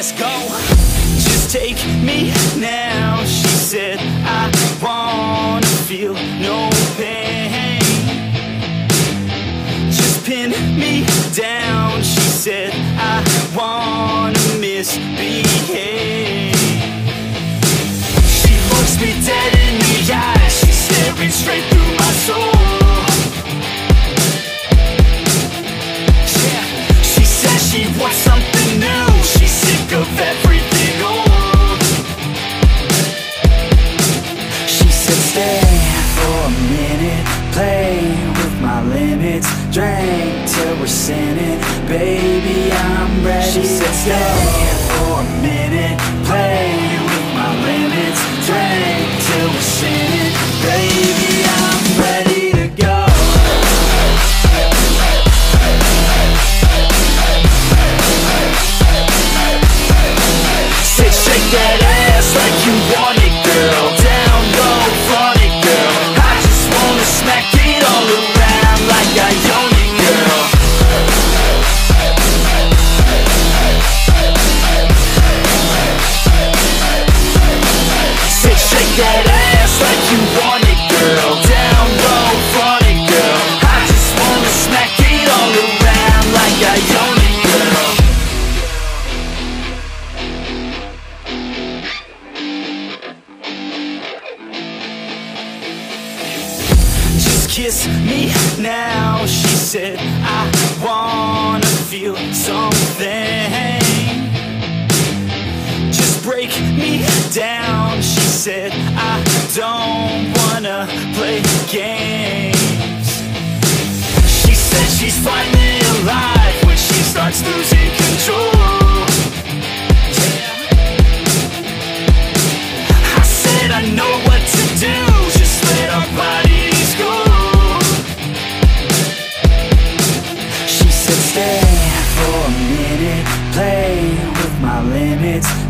let's go. Just take me now She said. I wanna feel no pain. Just pin me down She said. I wanna misbehave. She looks me dead in the eyes She's staring straight through my soul Play with my limits. Drink till we're sinning. Baby, I'm ready. She said stay. For a minute. Play with my limits. Drink till we're sinning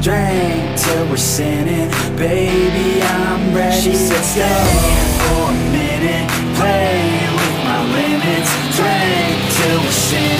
Drink till we're sinning. Baby, I'm ready She said stay. for a minute. Play with my limits. Drink till we're sinning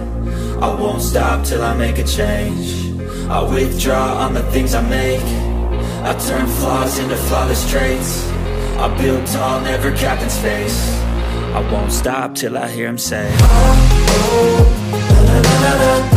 I won't stop till I make a change I withdraw on the things I make I turn flaws into flawless traits I build tall, never capped in space I won't stop till I hear him say I think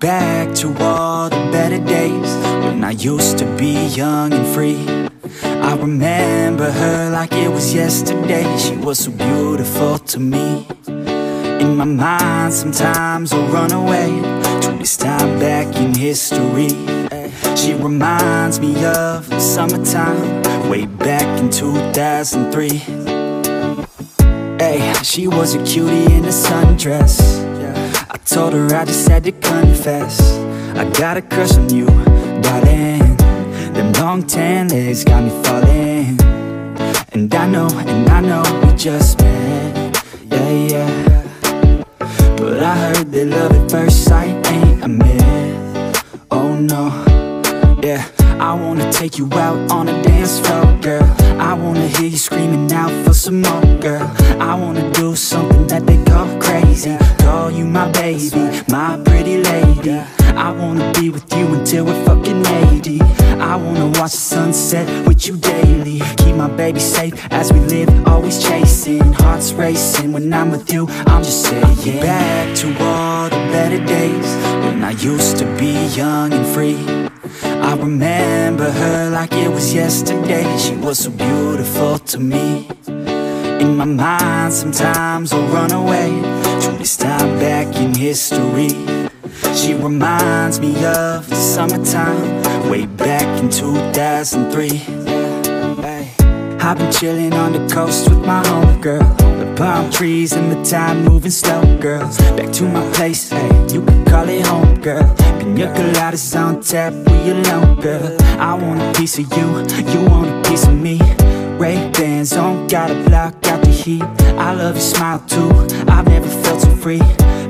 back to all the better days When I used to be young and free. I remember her like it was yesterday. She was so beautiful to me. In my mind sometimes I'll run away To this time back in history. She reminds me of the summertime Way back in 2003 Hey, she was a cutie in a sundress told her I just had to confess. I got a crush on you, darling. Them long tan legs got me falling. And I know, and I know we just met. Yeah, yeah. But I heard that love at first sight ain't a myth. Oh no, I wanna take you out on a dance floor, girl. I wanna hear you screaming out for some more, girl. I wanna do something that they call crazy. Call you my baby, my pretty lady. I wanna be with you until we're fucking 80 I wanna watch the sunset with you daily. Keep my baby safe as we live, always chasing. Hearts racing, when I'm with you, I'm just saying Back to all the better days. When I used to be young and free I remember her like it was yesterday. She was so beautiful to me. In my mind sometimes I'll run away. To this time back in history. She reminds me of the summertime Way back in 2003 I've been chilling on the coast with my homegirl palm trees and the time moving slow, girls. Back to my place, hey, you can call it home, girl. Pina coladas on tap, we alone, girl? I want a piece of you, you want a piece of me. Ray-Bans on, gotta block out the heat. I love your smile too, I've never felt so free.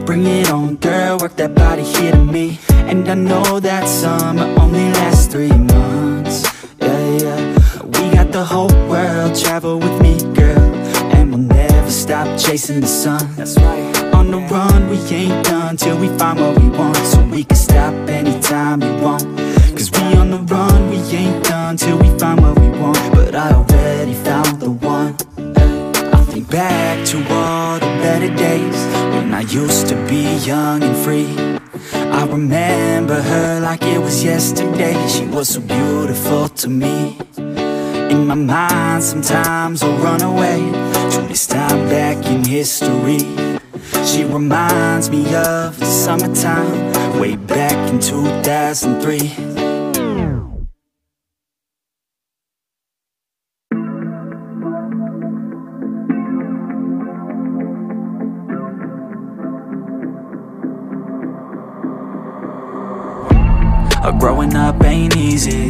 Bring it on, girl, work that body here to me. And I know that summer only lasts three months Yeah, yeah. We got the whole world, travel with me, stop chasing the sun. That's right. On the run, we ain't done till we find what we want. So we can stop anytime we want. Cause we on the run, we ain't done till we find what we want. But I already found the one. I think back to all the better days When I used to be young and free. I remember her like it was yesterday. She was so beautiful to me In my mind sometimes I'll run away. To this time back in history. She reminds me of the summertime Way back in 2003 Uh, growing up ain't easy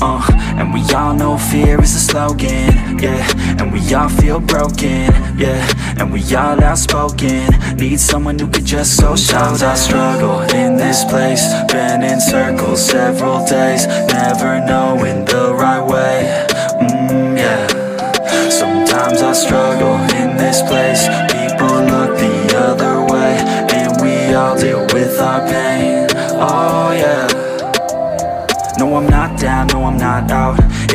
uh, and we all know fear is a slogan, yeah. And we all feel broken, yeah. And we all outspoken. Need someone who could just so Sometimes I struggle in this place. Been in circles several days. Never knowing the right way, mm, yeah. Sometimes I struggle in this place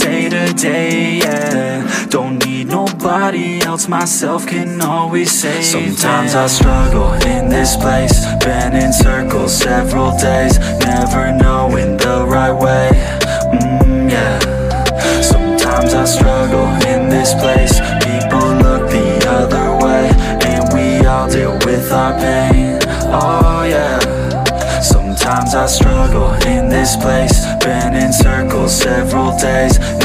day to day, yeah. Don't need nobody else, myself can always save Sometimes I struggle in this place Been in circles several days Never knowing the right way, mm, yeah. Sometimes I struggle in this place People look the other way And we all deal with our pain, oh yeah. Sometimes I struggle in this place Been in circles several days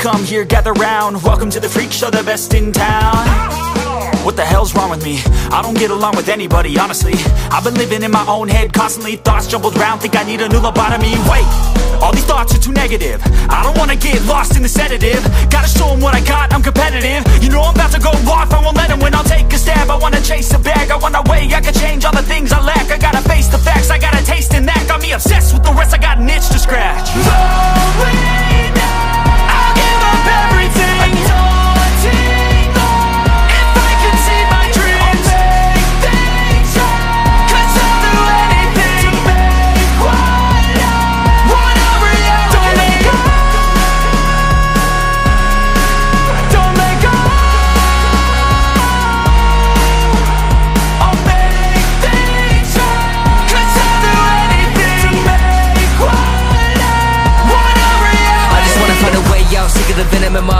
come here, gather round, welcome to the freak show, the best in town. What the hell's wrong with me? I don't get along with anybody, honestly. I've been living in my own head, constantly thoughts jumbled round, think I need a new lobotomy. Wait, all these thoughts are too negative. I don't wanna get lost in the sedative. Gotta show 'em what I got, I'm competitive. You know I'm about to go off, I won't let 'em win, I'll take a stab. I wanna chase a bag, I wanna weigh, I can change all the things I lack. I gotta face the facts, I got a taste in that. Got me obsessed with the rest, I got an itch to scratch. Going the venom in my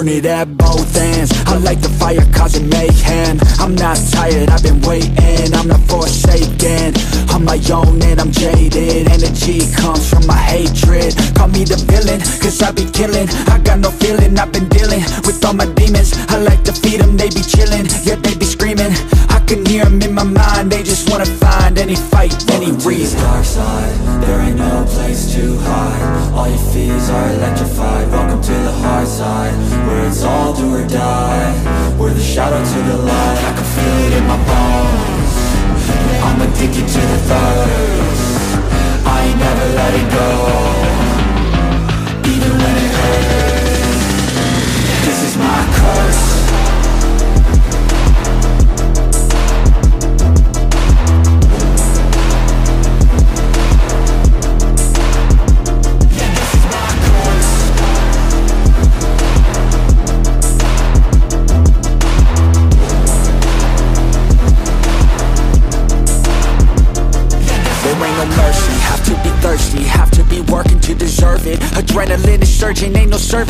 Burn it at both ends. I like the fire causing mayhem I'm not tired, I've been waiting. I'm not forsaken. I'm my own and I'm jaded. Energy comes from my hatred. Call me the villain, cause I be killing. I got no feeling, I've been dealing With all my demons. I like to feed them, they be chilling. Yeah, they be screaming. I can hear them in my mind. They just wanna find any fight, any reason to the dark side. There ain't no place to hide. All your fears are electrified. Welcome to the hard side Where it's all do or die. We're the shadow to the light. I can feel it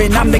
servant I'm the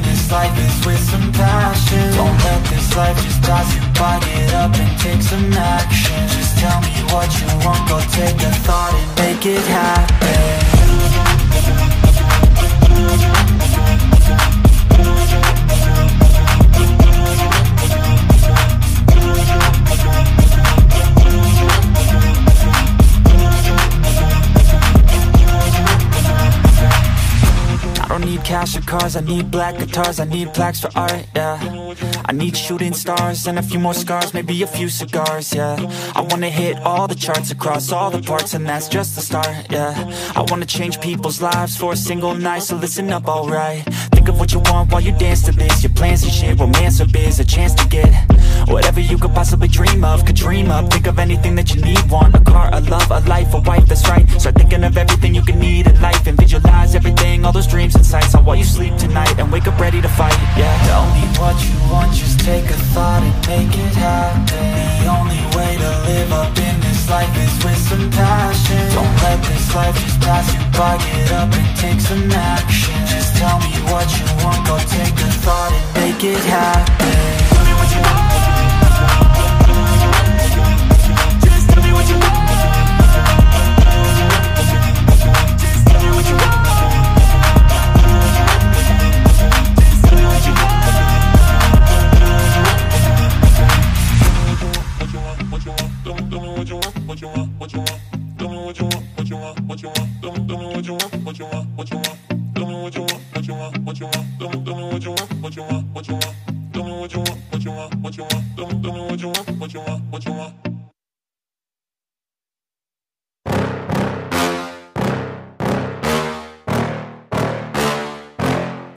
life is with some passion. Don't let this life just pass you. By Get up and take some action. Just tell me what you want. Go take a thought and make it happen cash or cars, I need black guitars, I need plaques for art, yeah. I need shooting stars and a few more scars, maybe a few cigars, yeah. I wanna hit all the charts across all the parts and that's just the start, yeah. I wanna change people's lives for a single night, so listen up, alright. Think of what you want while you dance to this. Your plans and shit, romance or biz, a chance to get could dream of, could dream up Think of anything that you need, want A car, a love, a life, a wife, that's right. Start thinking of everything you can need in life And visualize everything, all those dreams and sights. On while you sleep tonight and wake up ready to fight, yeah. Me what you want, just take a thought and make it happen. The only way to live up in this life is with some passion. Don't let this life just pass you by, get up and take some action. Just tell me what you want, go take a thought and make it happen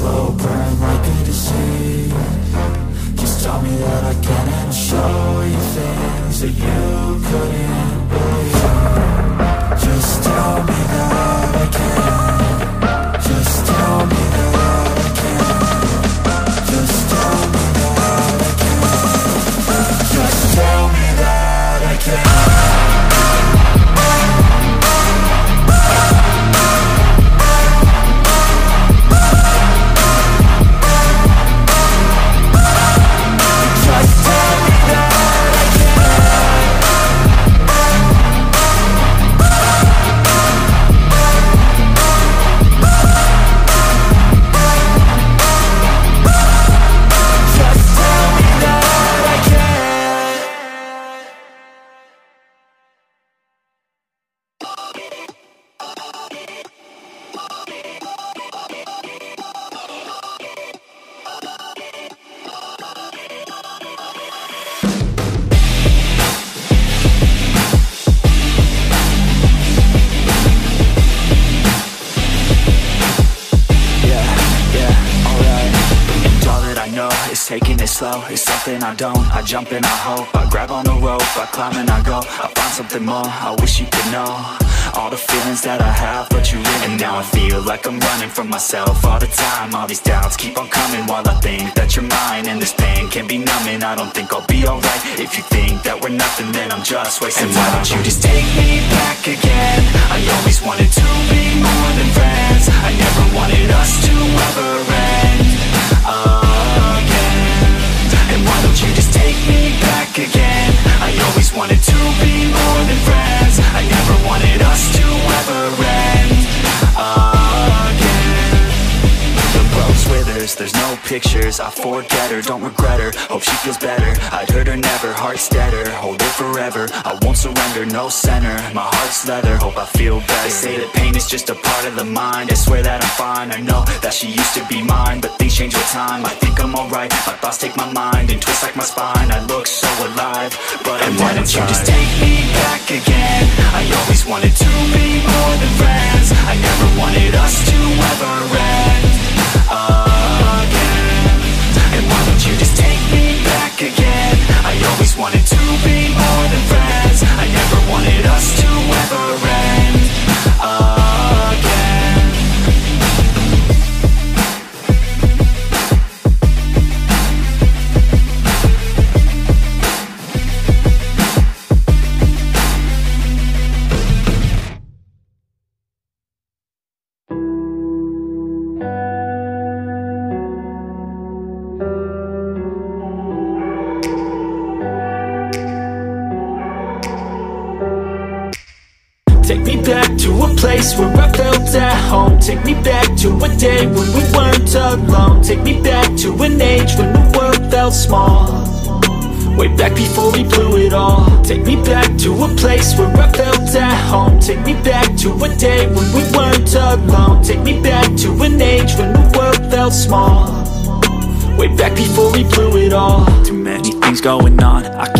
slow burn like a disease Just tell me that I can and I'll show you things that you couldn't something I don't, I jump and I hope. I grab on the rope, I climb and I go. I find something more, I wish you could know All the feelings that I have, but you really And now I feel like I'm running from myself all the time. All these doubts keep on coming while I think that you're mine. And this pain can be numbing, I don't think I'll be alright. If you think that we're nothing, then I'm just wasting and time. And why don't you just take me back again? I always wanted to be more than friends. I never wanted us to ever end me back again. I always wanted to be more than friends. I never wanted us to ever end pictures I forget her, don't regret her. Hope she feels better, I'd hurt her never heart's steadier, hold it forever I won't surrender, no center. My heart's leather, hope I feel better. They say that pain is just a part of the mind. I swear that I'm fine, I know that she used to be mine But things change with time, I think I'm alright My thoughts take my mind and twist like my spine. I look so alive, but I'm why don't you just take me back again. I always wanted to be more than friends. I never wanted us on I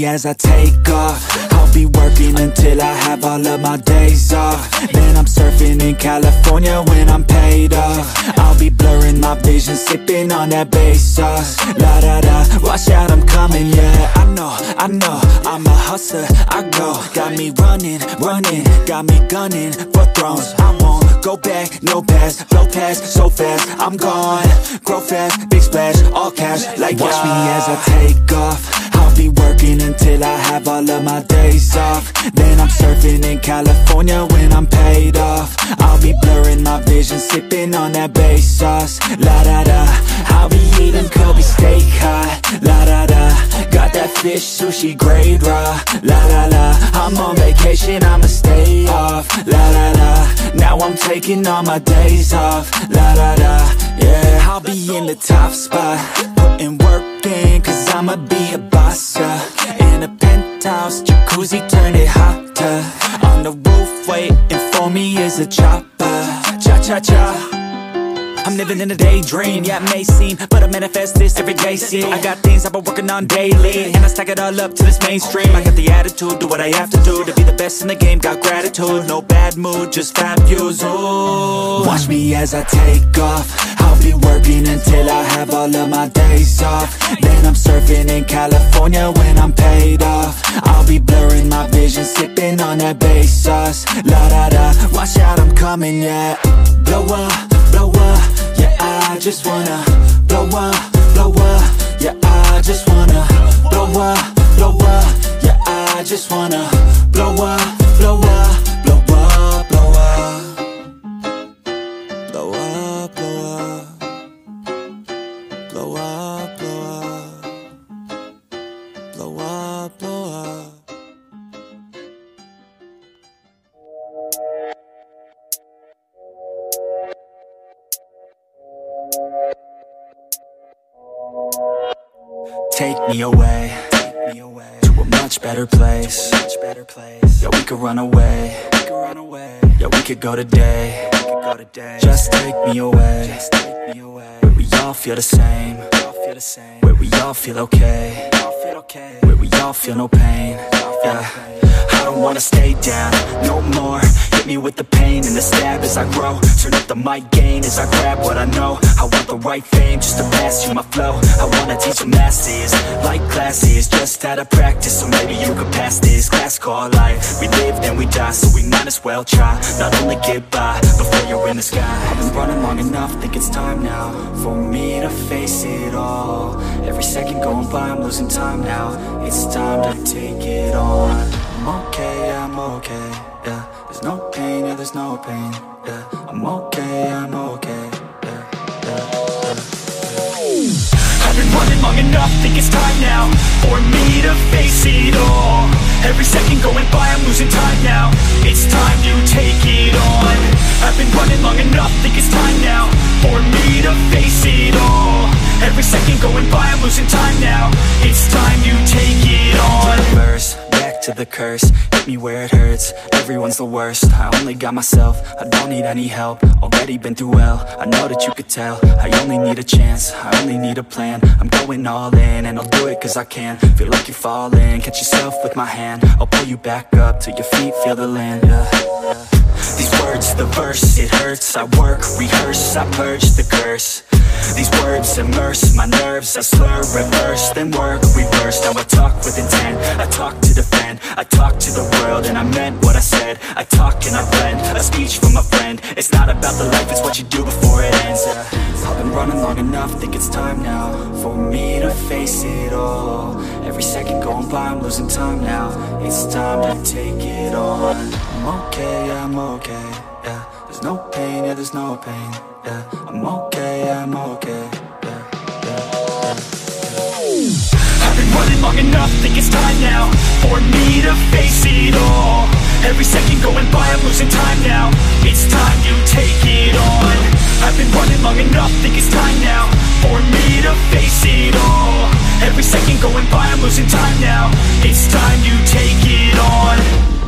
me as I take off. I'll be working until I have all of my days off. Then I'm surfing in California when I'm paid off. I'll be blurring my vision, sipping on that bass sauce. La da da, watch out I'm coming, yeah. I know, I know, I'm a hustler, I go. Got me running, running, got me gunning for thrones. I won't go back, no pass, blow past so fast. I'm gone, grow fast, big splash, all cash like Watch me as I take off I'll be working until I have all of my days off. Then I'm surfing in California when I'm paid off. I'll be blurring my vision, sipping on that bass sauce. La da da, I'll be eating Kobe steak hot La da da, got that fish sushi grade raw. La la la, I'm on vacation, I'ma stay off. La la la, now I'm taking all my days off. La la la, yeah I'll be in the top spot, putting work in Cause I'ma be a boss, yeah In a penthouse, jacuzzi, turn it hotter. On the roof, waiting for me is a chopper. Cha-cha-cha I'm living in a daydream, yeah it may seem But I manifest this every day, see. I got things I've been working on daily And I stack it all up to this mainstream. I got the attitude, do what I have to do To be the best in the game, got gratitude No bad mood, just fat views, ooh. Watch me as I take off. I'll be working until I have all of my days off. Then I'm surfing in California when I'm paid off. I'll be blurring my vision, sipping on that bass sauce. La da da, watch out I'm coming, yeah. Blow up, blow up, I just wanna Blow up, blow up, yeah I just wanna Blow up, blow up, yeah I just wanna Blow up, blow up, could go today. Just take me away. Where. We all feel the same. Where we all feel okay. Where we all feel no pain. Yeah. I don't wanna stay down no more. Hit me with the pain and the stab as I grow. Turn up the mic gain as I grab what I know. I want the right fame just to pass you my flow. I wanna teach the masses like classes, just out of practice. So maybe you could pass this class called life. We live and we die, so we might as well try. Not only get by before you're in the sky. I've been running long enough, think it's time now for me to face it all. Every second going by, I'm losing time now. It's time to take it on. I'm okay, I'm okay, yeah There's no pain, yeah, there's no pain, yeah I'm okay, I'm okay, yeah, yeah, yeah. I've been running long enough, think it's time now For me to face it all Every second going by, I'm losing time now It's time to take it on I've been running long enough, think it's time now For me to face it all Every second going by, I'm losing time now. It's time you take it on. Reverse, back to the curse. Hit me where it hurts, everyone's the worst. I only got myself, I don't need any help. Already been through hell, I know that you could tell. I only need a chance, I only need a plan. I'm going all in, and I'll do it cause I can. Feel like you're falling, catch yourself with my hand. I'll pull you back up, till your feet. Feel the land, yeah. These words, the verse, it hurts. I work, rehearse, I purge the curse. These words immerse my nerves I slur, reverse, then work, reverse. Now I talk with intent, I talk to defend I talk to the world and I meant what I said. I talk and I blend, a speech from a friend. It's not about the life, it's what you do before it ends. I've been running long enough, think it's time now For me to face it all. Every second going by, I'm losing time now. It's time to take it on I'm okay, yeah, I'm okay, yeah. There's no pain, yeah, there's no pain, yeah. I'm okay, yeah, I'm okay, yeah, yeah, yeah. I've been running long enough, think it's time now For me to face it all. Every second going by, I'm losing time now. It's time to take it on. I've been running long enough, think it's time now For me to face it all. Every second going by, I'm losing time now. It's time you take it on